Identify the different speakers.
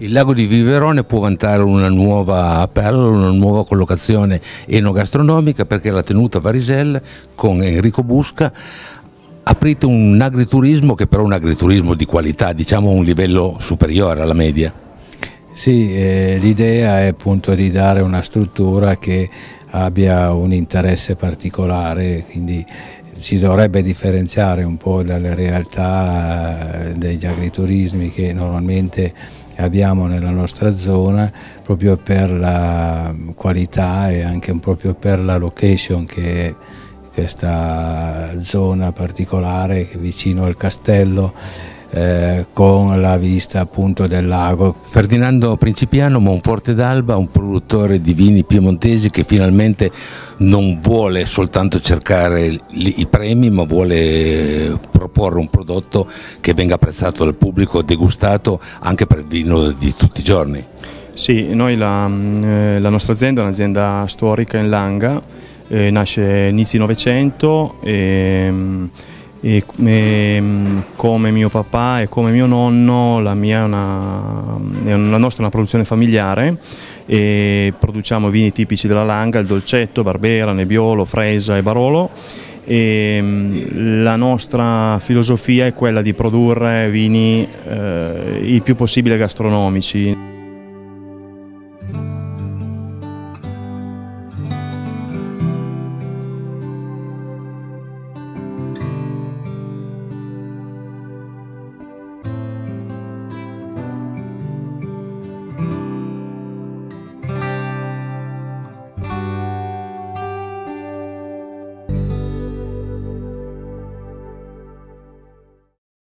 Speaker 1: Il lago di Viverone può vantare una nuova perla, una nuova collocazione enogastronomica perché la tenuta Variselle con Enrico Busca aprite un agriturismo che però è un agriturismo di qualità, diciamo a un livello superiore alla media.
Speaker 2: Sì, eh, l'idea è appunto di dare una struttura che abbia un interesse particolare, quindi si dovrebbe differenziare un po' dalle realtà eh, degli agriturismi che normalmente abbiamo nella nostra zona proprio per la qualità e anche proprio per la location che è questa zona particolare vicino al castello eh, con la vista appunto del lago.
Speaker 1: Ferdinando Principiano, Monforte d'Alba, un produttore di vini piemontesi che finalmente non vuole soltanto cercare i premi ma vuole proporre un prodotto che venga apprezzato dal pubblico, degustato anche per il vino di tutti i giorni.
Speaker 3: Sì, noi la, eh, la nostra azienda è un'azienda storica in Langa, eh, nasce inizi Novecento e e, e, come mio papà e come mio nonno la, mia una, la nostra è una produzione familiare e produciamo vini tipici della Langa, il dolcetto, Barbera, Nebbiolo, Fresa e Barolo e la nostra filosofia è quella di produrre vini eh, il più possibile gastronomici.